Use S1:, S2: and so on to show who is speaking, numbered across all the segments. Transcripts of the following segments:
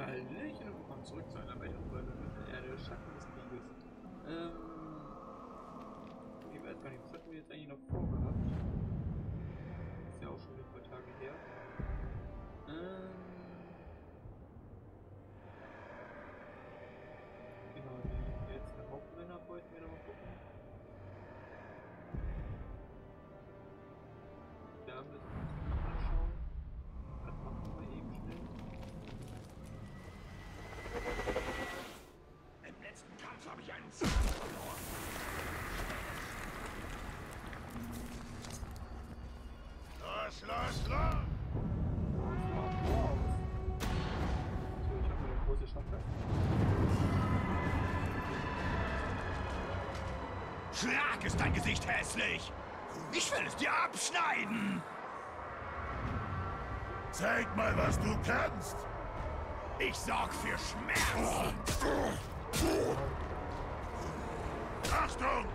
S1: Hallöchen und willkommen zurück zu einer weiteren Folge mit der Erde Schatten des Krieges. Ähm, ich weiß gar nicht, was hatten wir jetzt eigentlich noch vorgehabt? Ist ja auch schon ein paar Tage her. Ähm,
S2: Schlag ist dein Gesicht hässlich! Ich will es dir abschneiden! Zeig mal, was du kannst! Ich sorg für Schmerz! Achtung!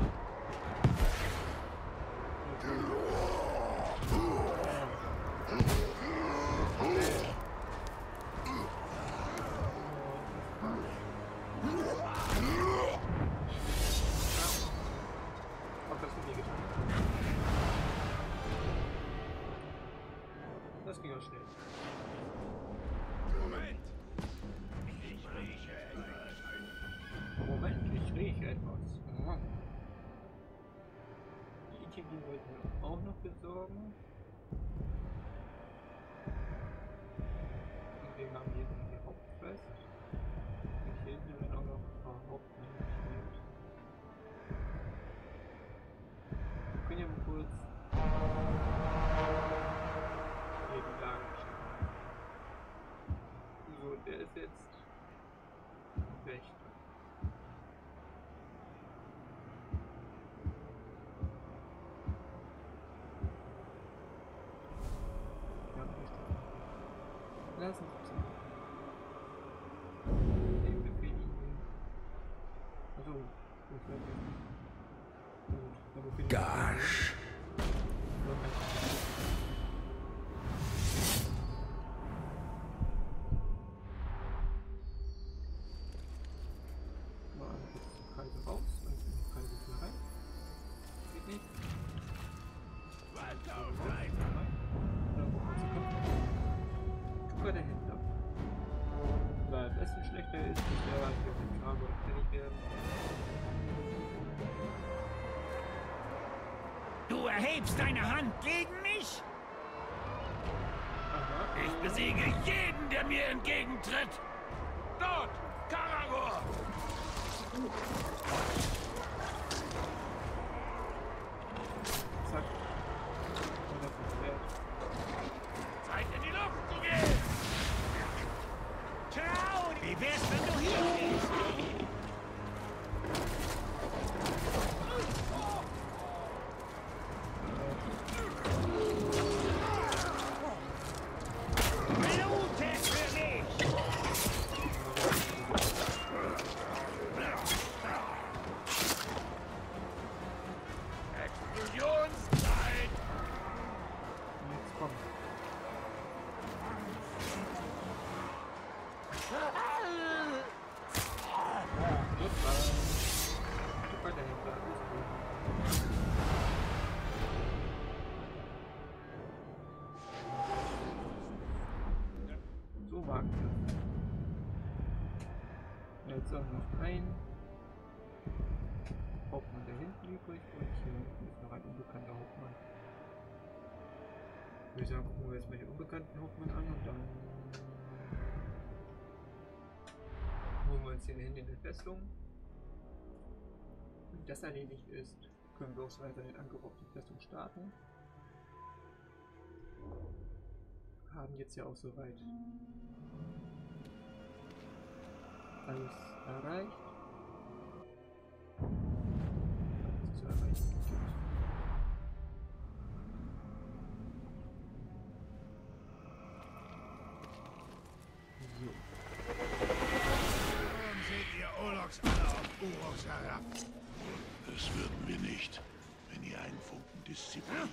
S1: Dann
S3: erhebst deine Hand gegen mich?
S2: Ich besiege jeden, der mir entgegentritt! Dort! Karagor!
S1: Jetzt auch noch ein Hauptmann der hinten übrig und hier hinten ist noch ein unbekannter Hauptmann. Ich würde sagen, gucken wir jetzt mal den unbekannten Hauptmann an und dann holen wir uns den hin in die Festung. Wenn das erledigt ist, können wir auch weiter den Angriff auf die Festung starten. Haben jetzt ja auch soweit alles erreicht. Was zu erreichen gibt. So.
S2: Warum seht ihr Oloks alle auf Uroks herab?
S4: Das würden wir nicht, wenn ihr einen Funken Disziplin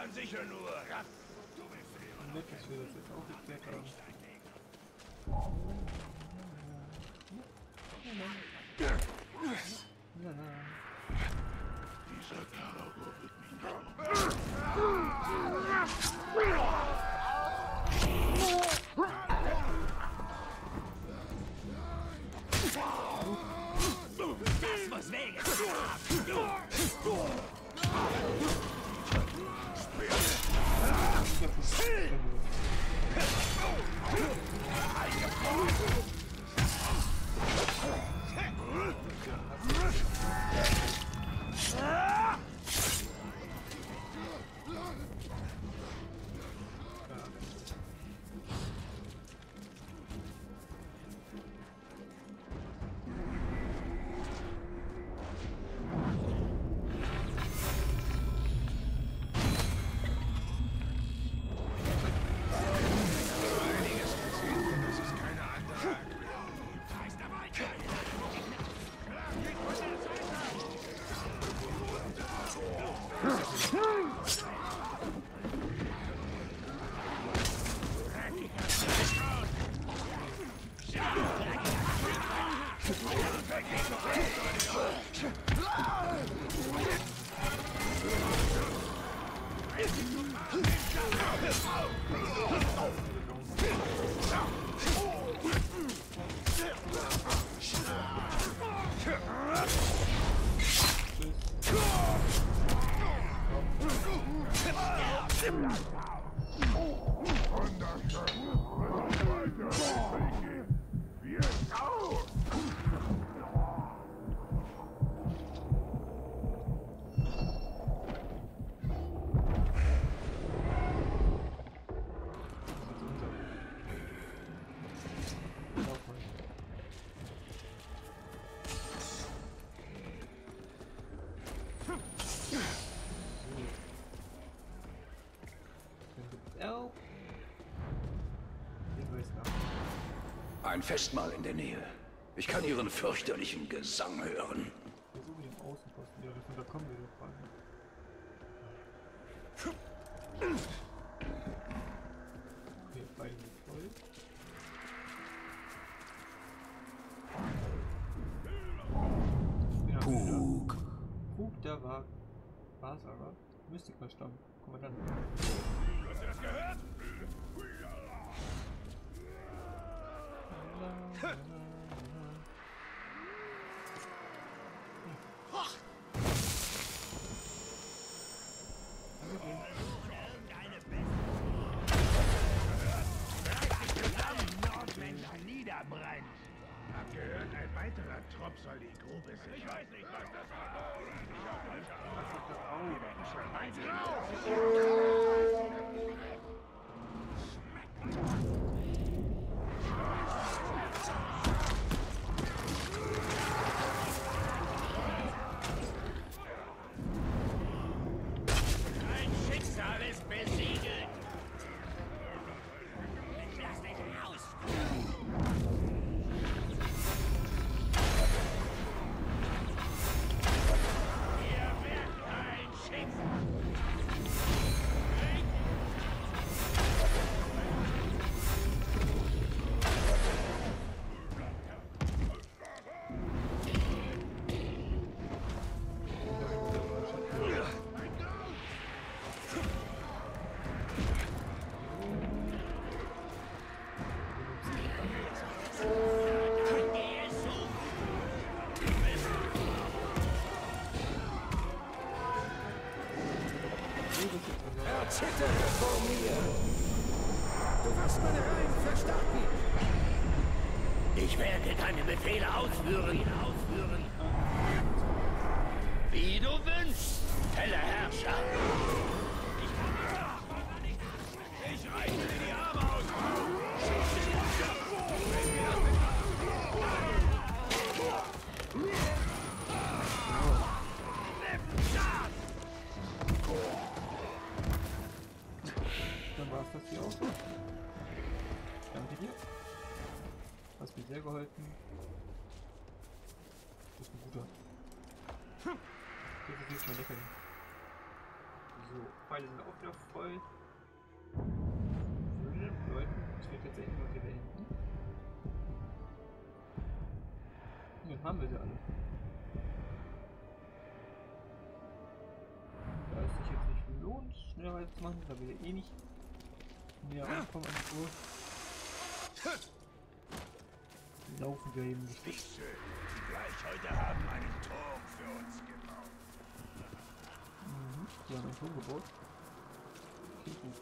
S4: waren sicher nur
S2: Dieser Karago wird mich
S5: Oh!
S1: Ein Festmahl in der Nähe. Ich kann ihren fürchterlichen Gesang hören. erschüttert vor mir. Du wirst meine Reihen verstärken.
S2: Ich werde deine Befehle ausführen.
S1: Hast mir sehr geholfen. Du bist ein guter. Das ist jetzt mal lecker. So, Pfeile sind auch wieder voll. Würde bedeuten, es wird tatsächlich mal wieder hinten. Und dann haben wir sie alle. Da es sich jetzt nicht lohnt, schneller zu machen, da wir eh nicht näher rankommen an die Uhr. Laufen wir eben nicht.
S5: Nicht schön. Die Gleichhäuter haben einen Turm für uns gebaut.
S1: Mhm. Die haben einen Turm gebaut. Okay, gut.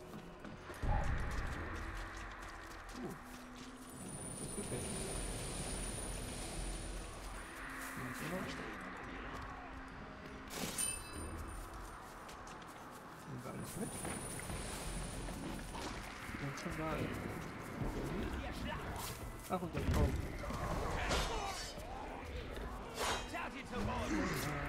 S1: Oh. Das gefällt mir. Nehmen wir alles mit. Schon da ist. Ach, und der Traum.
S5: Ein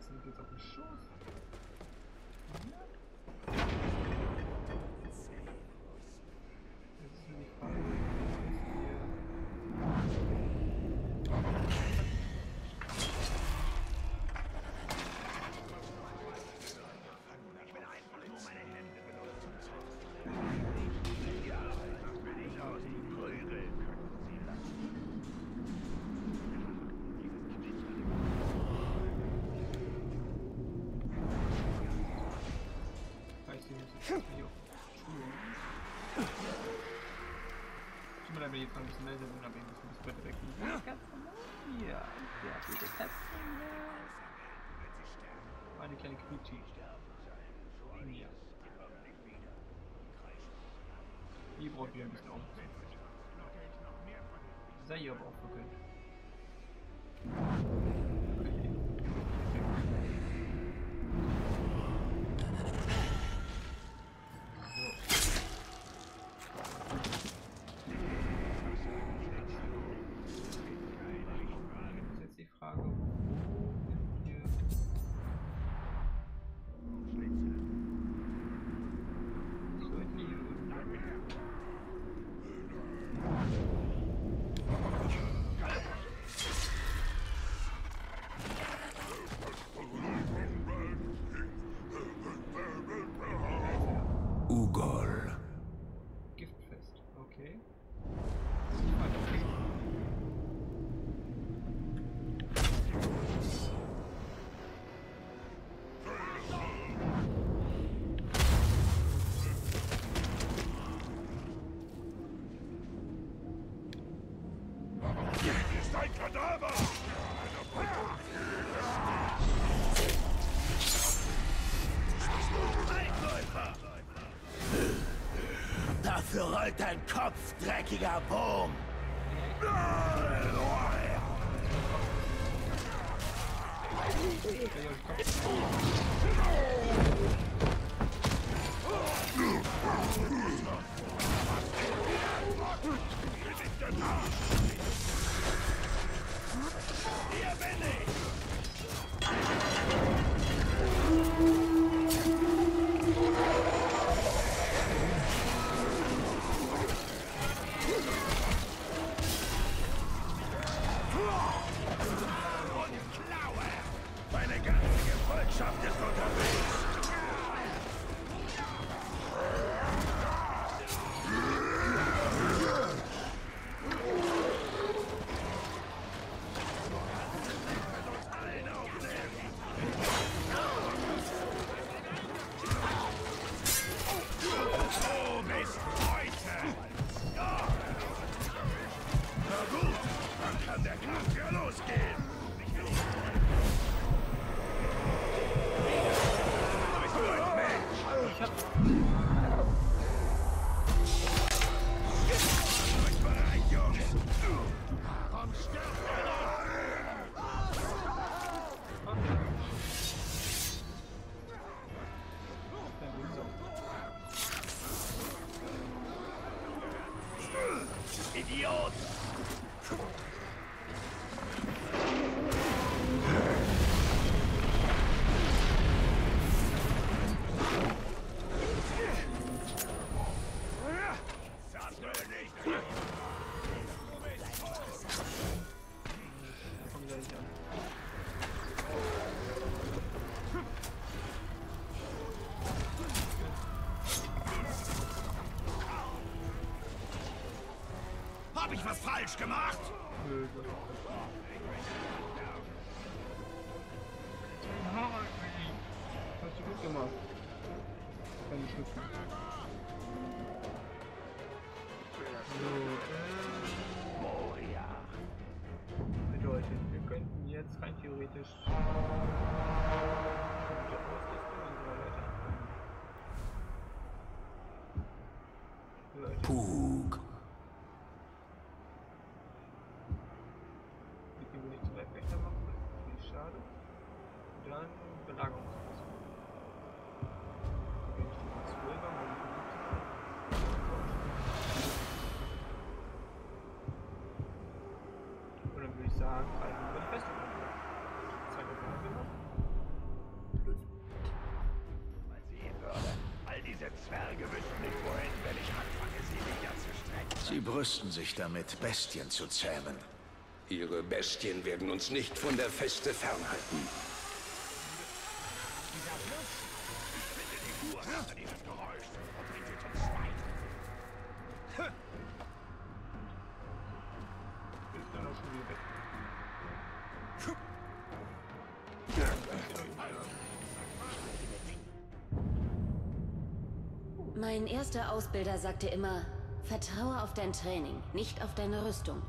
S1: So, Katzen
S5: ich
S1: muss ein bisschen weiter weg. Ja, normal. Ja, ja, bitte Katzen. Eine kleine Quietschi. Ja. Die braucht wieder ein bisschen Aufmerksamkeit. Sei ihr aber auch vergönnt.
S5: Deinen Kopf, dreckiger Wurm!
S3: Der Kampf ja losgehen.
S1: Ich hab.
S3: Hab ich was falsch gemacht?
S1: Nö. Hast du gut gemacht. Keine Schnupfen. So,
S3: Moria.
S1: äh, bedeutet, wir könnten jetzt rein theoretisch
S3: Sie
S5: brüsten sich damit, Bestien zu zähmen.
S6: Ihre Bestien werden uns nicht von der Feste fernhalten.
S7: Mein erster Ausbilder sagte immer, vertraue auf dein Training, nicht auf deine Rüstung.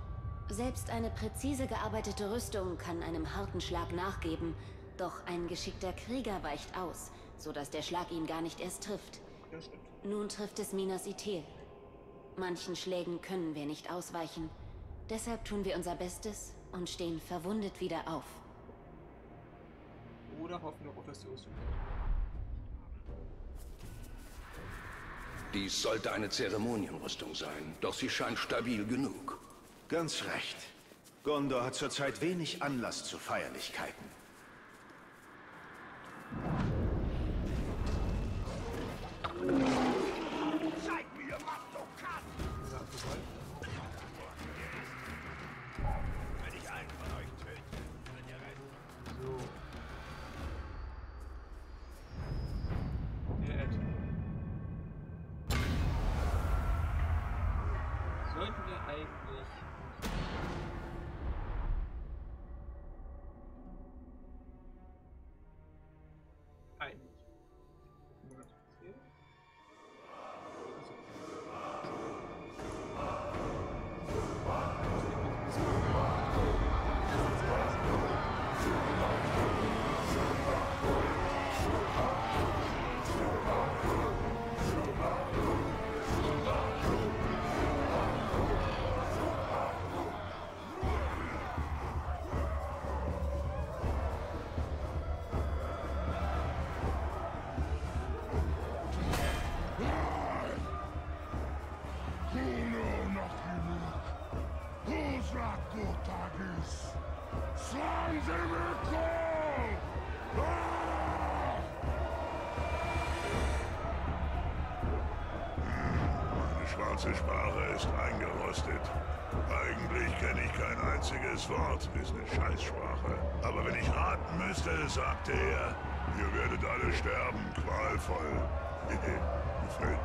S7: Selbst eine präzise gearbeitete Rüstung kann einem harten Schlag nachgeben, doch ein geschickter Krieger weicht aus, sodass der Schlag ihn gar nicht erst trifft.
S1: Das.
S7: Nun trifft es Minas Ithil. Manchen Schlägen können wir nicht ausweichen. Deshalb tun wir unser Bestes und stehen verwundet wieder auf.
S1: Oder hoffen wir auf, dass die
S6: Dies sollte eine Zeremonienrüstung sein, doch sie scheint stabil genug.
S5: Ganz recht. Gondor hat zurzeit wenig Anlass zu Feierlichkeiten.
S4: Kurze Sprache ist eingerostet. Eigentlich kenne ich kein einziges Wort, ist eine Scheißsprache. Aber wenn ich raten müsste, sagte er, ihr werdet alle sterben, qualvoll. Gefällt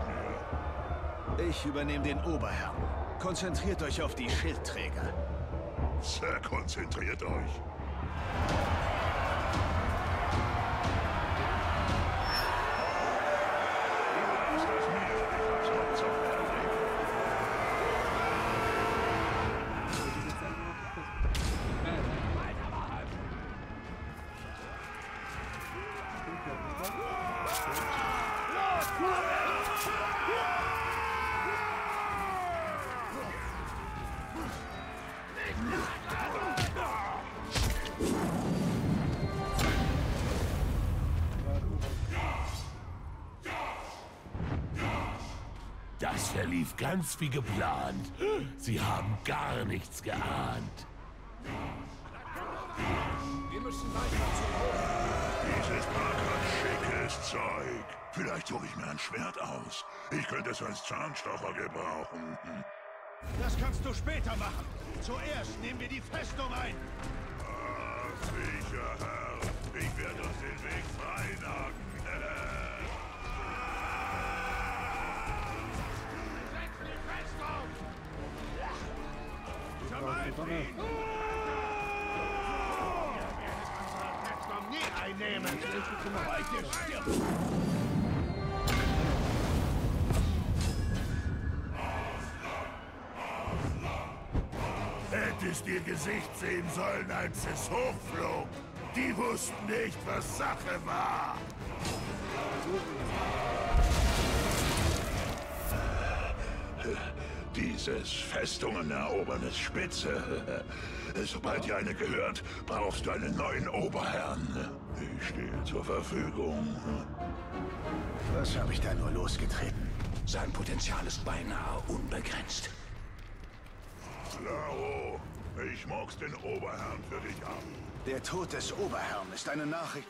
S4: mir.
S8: Ich übernehme den Oberherrn. Konzentriert euch auf die Schildträger.
S4: Sehr konzentriert euch.
S2: Ganz wie geplant. Sie haben gar nichts geahnt.
S4: Dieses Pack hat schickes Zeug. Vielleicht suche ich mir ein Schwert aus. Ich könnte es als Zahnstocher gebrauchen.
S8: Das kannst du später machen. Zuerst nehmen wir die Festung ein.
S4: Ah, sicher, Herr. Ich werde uns den Weg freinagen.
S8: Festung stirbt.
S4: Hättest ihr Gesicht sehen sollen, als es hochflog. Die wussten nicht, was Sache war. Dieses Festungen erobern ist spitze. Sobald ihr eine gehört, brauchst du einen neuen Oberherrn. Ich stehe zur Verfügung.
S8: Was habe ich da nur losgetreten?
S5: Sein Potenzial ist beinahe unbegrenzt.
S4: Klaro, ich mox den Oberherrn für dich ab.
S8: Der Tod des Oberherrn ist eine Nachricht.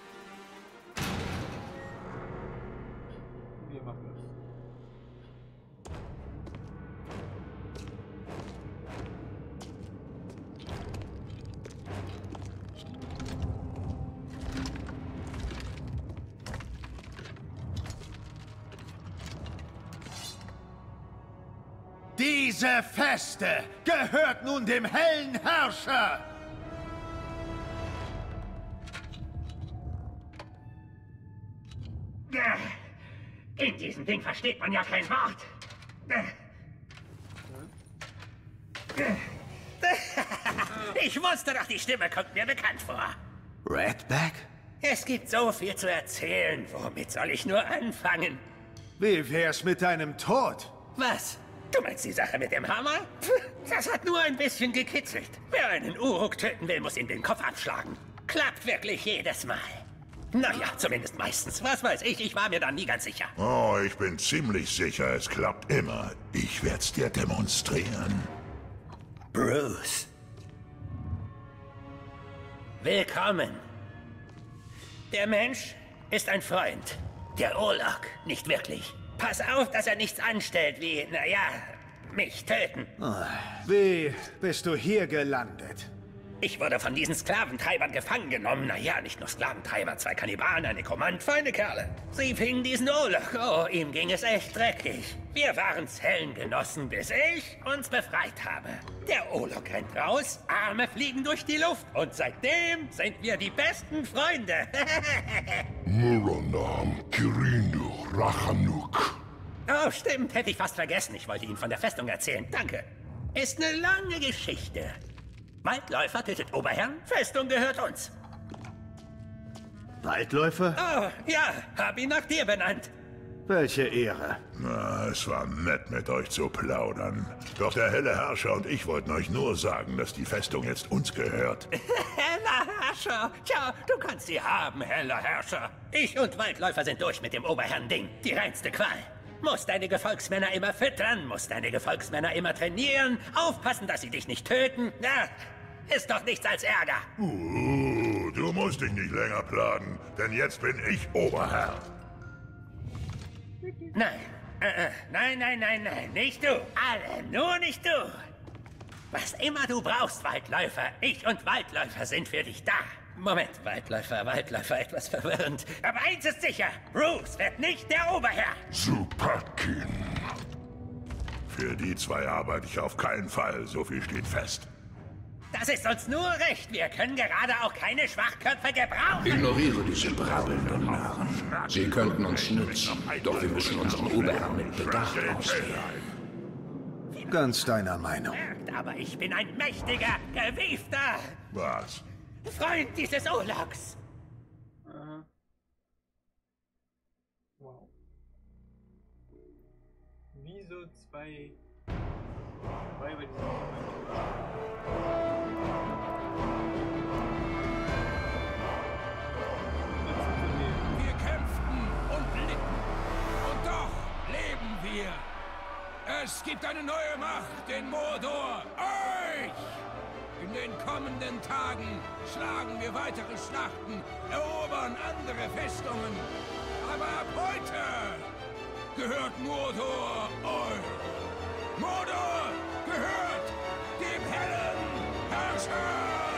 S8: Diese Feste gehört nun dem hellen Herrscher.
S3: In diesem Ding versteht man ja kein Wort. Ich wusste doch, die Stimme kommt mir bekannt vor.
S8: Redback?
S3: Es gibt so viel zu erzählen. Womit soll ich nur anfangen?
S8: Wie wär's mit deinem Tod?
S3: Was? Du meinst die Sache mit dem Hammer? Das hat nur ein bisschen gekitzelt. Wer einen Uruk töten will, muss ihm den Kopf abschlagen. Klappt wirklich jedes Mal. Naja, zumindest meistens. Was weiß ich, ich war mir da nie ganz sicher.
S4: Oh, ich bin ziemlich sicher, es klappt immer. Ich werd's dir demonstrieren.
S3: Bruce. Willkommen. Der Mensch ist ein Freund. Der Orlok nicht wirklich. Pass auf, dass er nichts anstellt wie, naja, mich töten.
S8: Wie bist du hier gelandet?
S3: Ich wurde von diesen Sklaventreibern gefangen genommen. Naja, nicht nur Sklaventreiber, zwei Kannibalen, eine Kommand, feine Kerle. Sie fingen diesen Olach. Oh, ihm ging es echt dreckig. Wir waren Zellengenossen, bis ich uns befreit habe. Der Olok rennt raus, Arme fliegen durch die Luft. Und seitdem sind wir die besten Freunde.
S4: Muronam Kirindu Rachanuk.
S3: oh, stimmt, hätte ich fast vergessen. Ich wollte Ihnen von der Festung erzählen. Danke. Ist eine lange Geschichte. Waldläufer tötet Oberherrn, Festung gehört uns.
S8: Waldläufer?
S3: Oh, ja, hab ihn nach dir benannt.
S8: Welche Ehre.
S4: Na, es war nett mit euch zu plaudern. Doch der helle Herrscher und ich wollten euch nur sagen, dass die Festung jetzt uns gehört.
S3: Heller Herrscher! Tja, du kannst sie haben, heller Herrscher. Ich und Waldläufer sind durch mit dem Oberherrn-Ding. Die reinste Qual. Muss deine Gefolgsmänner immer füttern, muss deine Gefolgsmänner immer trainieren, aufpassen, dass sie dich nicht töten. Na, ist doch nichts als Ärger.
S4: Uh, du musst dich nicht länger plagen, denn jetzt bin ich Oberherr.
S3: Nein, Äh, äh, nein, nein, nein, nein, nicht du. Alle, nur nicht du. Was immer du brauchst, Waldläufer. Ich und Waldläufer sind für dich da. Moment, Waldläufer, Waldläufer, etwas verwirrend. Aber eins ist sicher, Bruce wird nicht der Oberherr.
S4: Superkin. Für die zwei arbeite ich auf keinen Fall, so viel steht fest.
S3: Das ist uns nur recht. Wir können gerade auch keine Schwachköpfe gebrauchen.
S6: Ignoriere diese brabbelnden Narren. Sie könnten uns nützen, doch wir müssen unseren Oberherrn mit Bedacht auswählen.
S8: Ganz deiner Meinung.
S3: Aber ich bin ein mächtiger, gewiefter
S4: Was?
S3: Freund dieses Urlaubs.
S1: Aha. Wow. Wieso zwei... Zwei bei diesem
S9: Wir kämpften und litten. Und doch leben wir. Es gibt eine neue Macht in Mordor. Euch! In den kommenden Tagen schlagen wir weitere Schlachten, erobern andere Festungen. Aber ab heute gehört Mordor euch. Mordor gehört dem hellen Herrscher!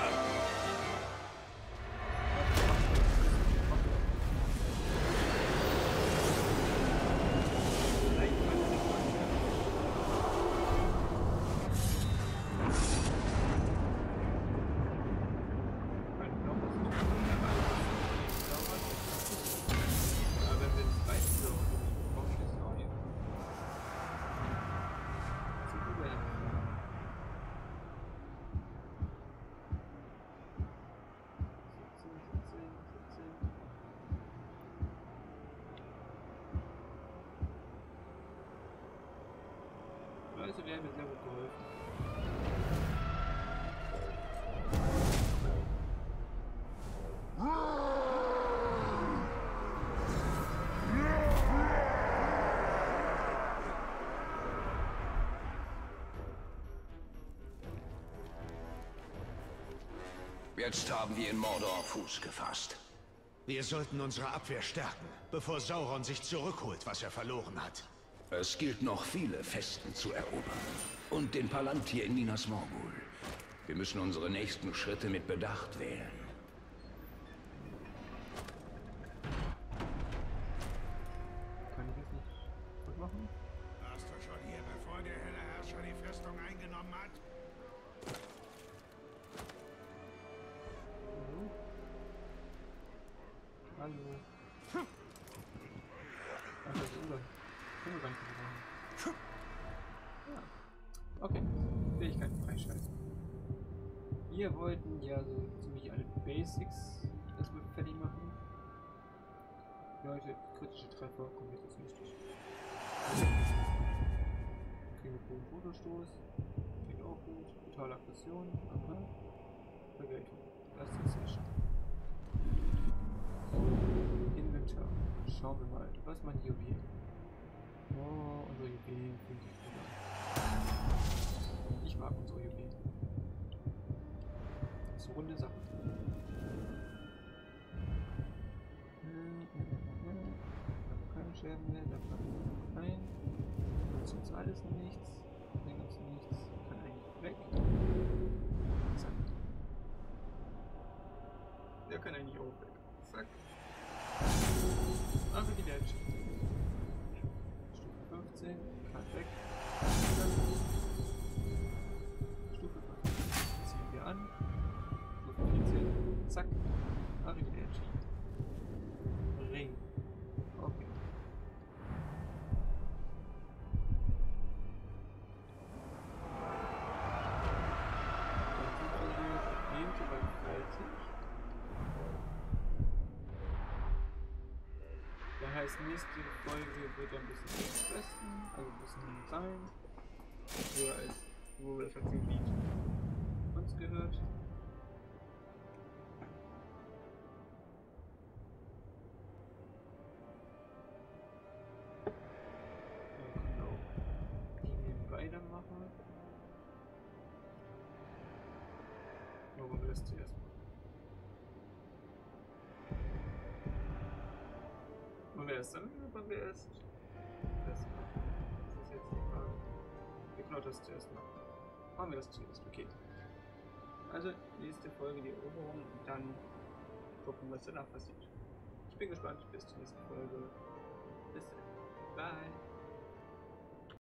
S1: Haben mir sehr gut geholfen.
S6: Jetzt haben wir in Mordor Fuß gefasst.
S8: Wir sollten unsere Abwehr stärken, bevor Sauron sich zurückholt, was er verloren hat.
S6: Es gilt noch viele Festen zu erobern. Und den Palantir in Minas Morgul. Wir müssen unsere nächsten Schritte mit Bedacht wählen.
S1: Aggression. Aha. Vergeltung. Das ist sehr schön. Inventar. Schauen wir mal. Was ist mein Juwel? Oh, unsere Juwelen finde ich gut. Ich mag unsere Juwelen. So runde Sachen. Hm, hm, hm, Scherben mehr, da heißt, nächste Folge wird ein bisschen Questen, also ein bisschen sammeln. Wo, als, wo das ganze Gebiet uns gehört. Äh, ist dann, wann wir erst das ist jetzt die Frage. Wir können das zuerst machen. Machen wir das zuerst, okay. Also nächste Folge die Eroberung und dann gucken, was danach passiert. Ich bin gespannt. Bis zur nächsten Folge. Bis dann. Bye.